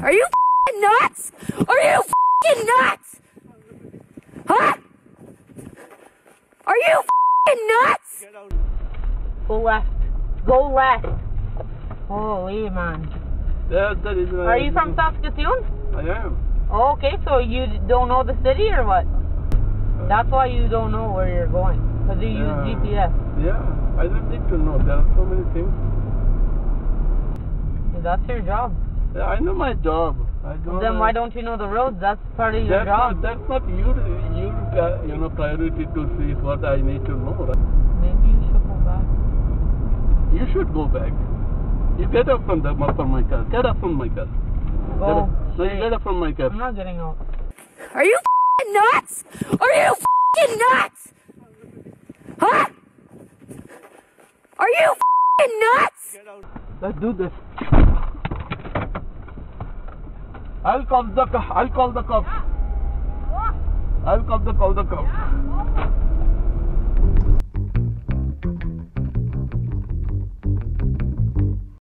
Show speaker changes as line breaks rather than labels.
Are you f***ing nuts? Are you f***ing nuts? Huh? Are you f***ing nuts?
Go left. Go left. Holy man.
That's the
Are you from Saskatoon?
I am.
Oh, okay, so you don't know the city or what? Uh, That's why you don't know where you're going. Because you use GPS.
Yeah, I don't need to know. There are so many things.
That's your job.
Yeah, I know my job. I don't
Then
know-
why don't you know the roads? That's part of your
That's
job.
not, that's not your, you, uh, you know, priority to see what I need to know. Right?
Maybe you should go back.
You should go back. You get up from the from my car. Get up from my car. Get
Go.
up. No, you get up from my car.
I'm not getting out.
Are you f***ing nuts? Are you f***ing nuts? Huh? Are you f***ing nuts?
Let's do this. I'll call the I'll call the cops. I'll call the call the.